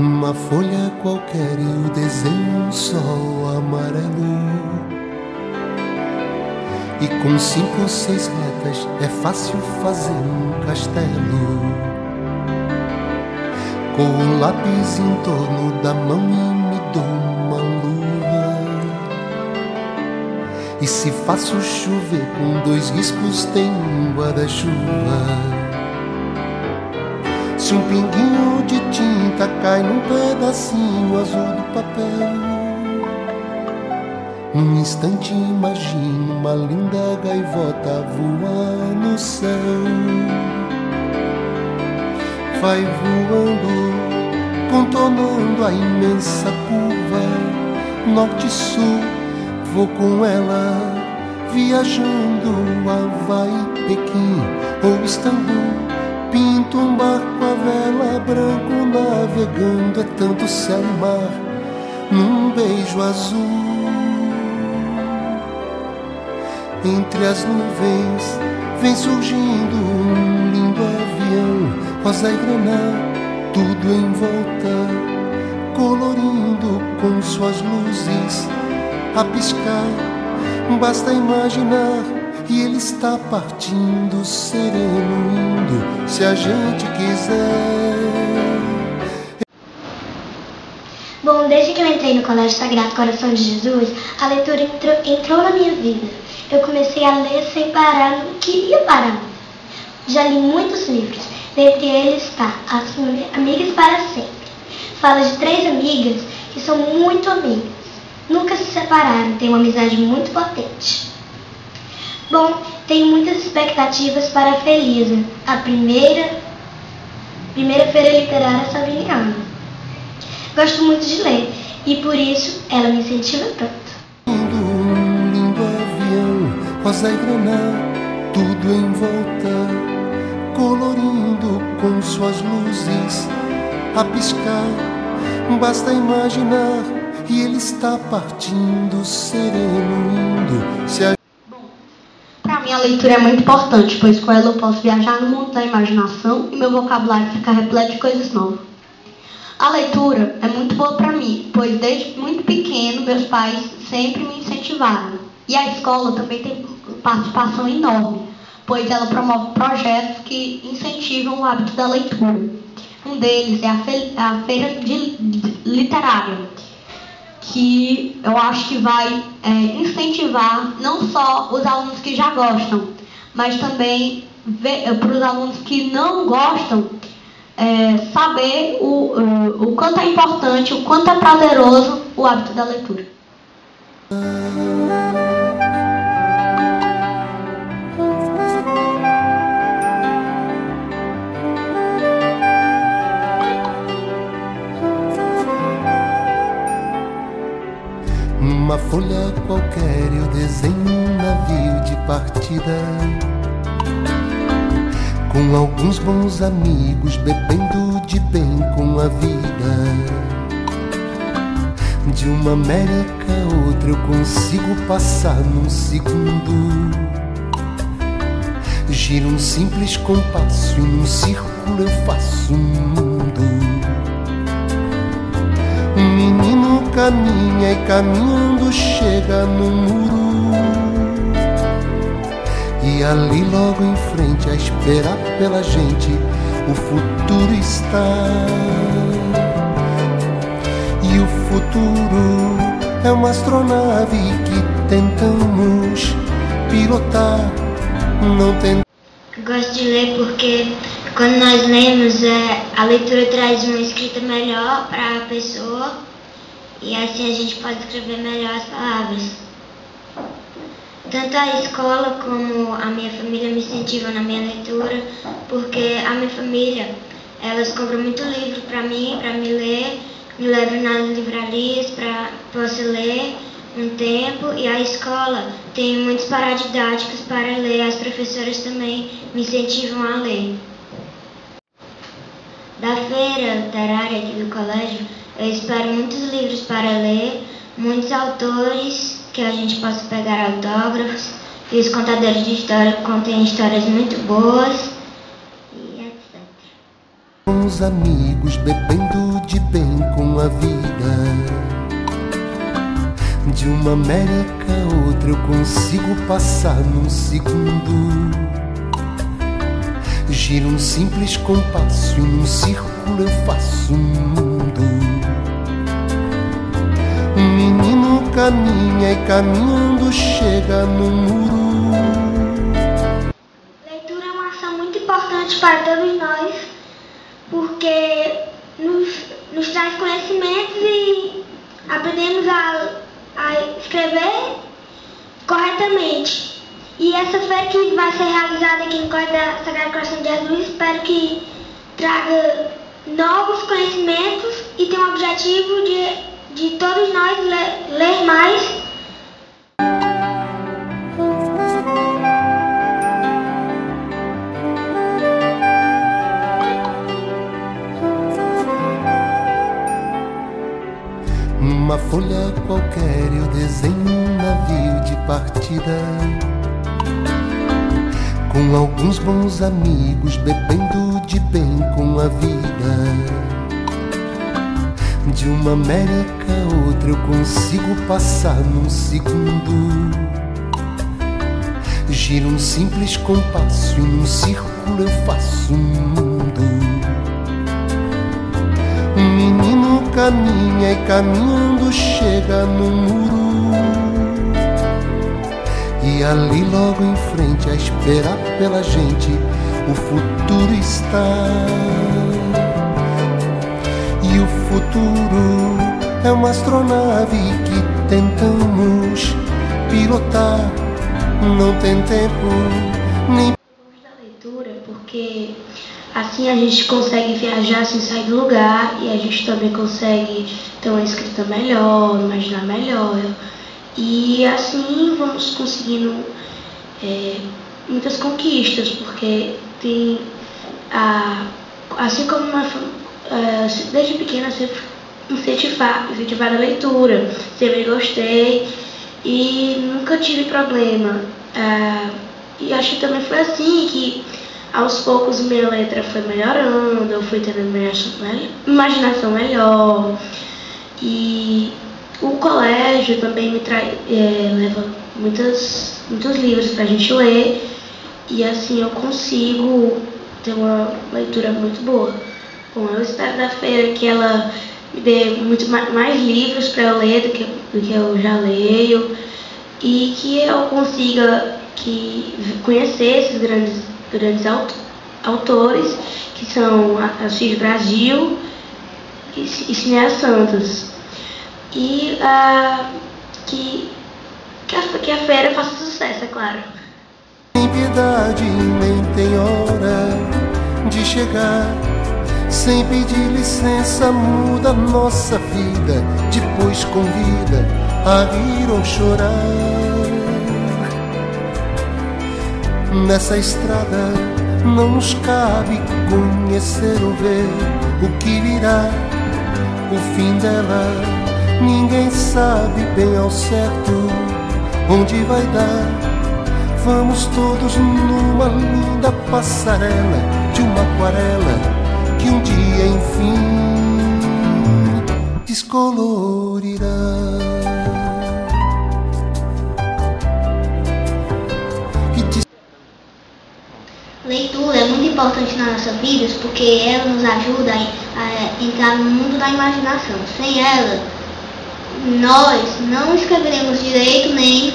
Numa folha qualquer eu desenho um sol amarelo. E com cinco ou seis retas é fácil fazer um castelo. Com o lápis em torno da mão e me dou uma luva. E se faço chover com dois riscos, tem um guarda-chuva. Se um pinguinho de tinta cai num pedacinho azul do papel, um instante imagino uma linda gaivota voar no céu. Vai voando, contornando a imensa curva, norte e sul, vou com ela, viajando Havaí, Pequim ou Istambul Pinto um barco a vela branco navegando, é tanto céu e mar num beijo azul. Entre as nuvens vem surgindo um lindo avião, rosa e graná, tudo em volta, colorindo com suas luzes a piscar. Basta imaginar e ele está partindo sereno indo se a gente quiser. Bom, desde que eu entrei no Colégio Sagrado Coração de Jesus, a leitura entrou, entrou na minha vida. Eu comecei a ler sem parar, não queria parar. Já li muitos livros, dentre eles está As Amigas para Sempre. Fala de três amigas que são muito amigas. Nunca se separaram, têm uma amizade muito potente. Bom, tenho muitas expectativas para a Felisa, a primeira, primeira feira literária saviniana. Gosto muito de ler e por isso ela me incentiva tanto. Um lindo avião, rosa e graná, tudo em volta, colorindo com suas luzes a piscar. Basta imaginar e ele está partindo sereno indo se a para mim, a leitura é muito importante, pois com ela eu posso viajar no mundo da imaginação e meu vocabulário fica repleto de coisas novas. A leitura é muito boa para mim, pois desde muito pequeno meus pais sempre me incentivaram. E a escola também tem participação enorme, pois ela promove projetos que incentivam o hábito da leitura. Um deles é a, fe a Feira de Literária, que eu acho que vai é, incentivar não só os alunos que já gostam, mas também para os alunos que não gostam, é, saber o, o, quanto é importante, o quanto é prazeroso o hábito da leitura. Numa folha qualquer eu desenho um navio de partida Com alguns bons amigos bebendo de bem com a vida. De uma América a outra eu consigo passar num segundo. Giro um simples compasso e num círculo eu faço um mundo. Um menino caminha e caminhando chega no muro. E ali logo em frente, a esperar pela gente, o futuro está. E o futuro é uma astronave que tentamos pilotar. Não tem. Gosto de ler porque quando nós lemos, é, a leitura traz uma escrita melhor para a pessoa e assim a gente pode escrever melhor as palavras. Tanto a escola como a minha família me incentivam na minha leitura, porque a minha família, elas compram muito livro para mim, para me ler, me levam nas livrarias para posso ler um tempo e a escola tem muitos paradidáticos para ler, as professoras também me incentivam a ler. Da feira literária aqui do colégio, eu espero muitos livros para ler, muitos autores que a gente possa pegar autógrafos, e os contadores de história contêm histórias muito boas e etc. bons amigos, bebendo de bem com a vida. De uma América a outra eu consigo passar num segundo. Giro um simples compasso e num círculo eu faço um mundo. Caminha e caminhando chega no muro. Leitura é uma ação muito importante para todos nós, porque nos, nos traz conhecimentos e aprendemos a, a escrever corretamente. E essa feira que vai ser realizada aqui no Correio da Sagrado Coração de Jesus, espero que traga novos conhecimentos e tenha o objetivo de, de todos nós ler, mais. Numa folha qualquer eu desenho um navio de partida. Com alguns bons amigos bebendo de bem com a vida De uma América a outra eu consigo passar num segundo. Giro um simples compasso e num círculo eu faço um mundo. Um menino caminha e caminhando chega no muro. E ali logo em frente a esperar pela gente o futuro está E o futuro é uma astronave que tentamos pilotar Não tem tempo nem da leitura, porque assim a gente consegue viajar sem sair do lugar e a gente também consegue ter uma escrita melhor, imaginar melhor. E assim vamos conseguindo é, muitas conquistas, porque tem a, assim como uma, é, desde pequena sempre incentivar, incentivar a leitura, sempre gostei e nunca tive problema. É, e acho que também foi assim que aos poucos minha letra foi melhorando, eu fui tendo imaginação melhor. E o colégio também me trai, é, leva muitas, muitos livros para a gente ler e assim eu consigo ter uma leitura muito boa. Bom, eu espero da feira que ela me dê muito mais livros para eu ler do que, do que eu já leio e que eu consiga que, conhecer esses grandes grandes autores, que são Assis Brasil e, e Cineas Santos. E uh, que, que, a, que a feira faça sucesso, é claro. Tem piedade, nem tem hora de chegar. Sem pedir licença, muda nossa vida. Depois convida a rir ou chorar. Nessa estrada não nos cabe conhecer ou ver o que virá, o fim dela. Ninguém sabe bem ao certo onde vai dar. Vamos todos numa linda passarela de uma aquarela que um dia enfim descolorirá. Leitura é muito importante nas nossas vidas porque ela nos ajuda a entrar no mundo da imaginação. Sem ela, nós não escreveremos direito nem,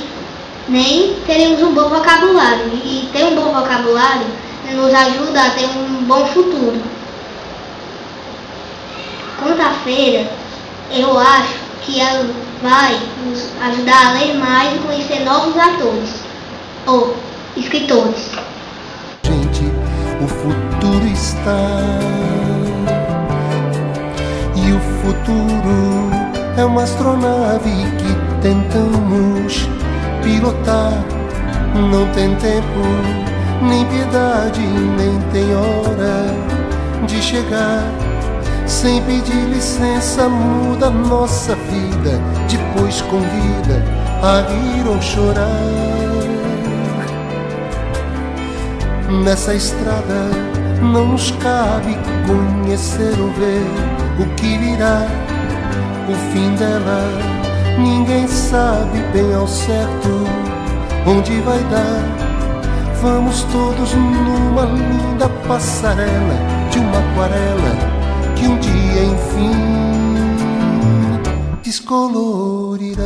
nem teremos um bom vocabulário. E ter um bom vocabulário nos ajuda a ter um bom futuro. Quanto à feira, eu acho que ela vai nos ajudar a ler mais e conhecer novos atores ou escritores o futuro está. E o futuro é uma astronave que tentamos pilotar. Não tem tempo, nem piedade, nem tem hora de chegar. Sem pedir licença, muda nossa vida. Depois convida a rir ou chorar. Nessa estrada não nos cabe conhecer ou ver o que virá, o fim dela. Ninguém sabe bem ao certo onde vai dar. Vamos todos numa linda passarela de uma aquarela que um dia enfim descolorirá.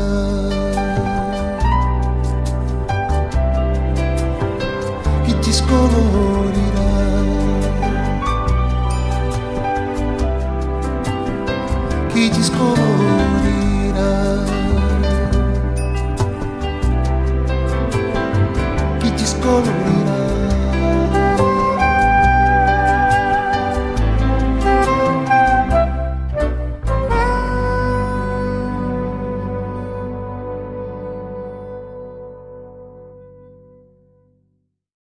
descolorirá.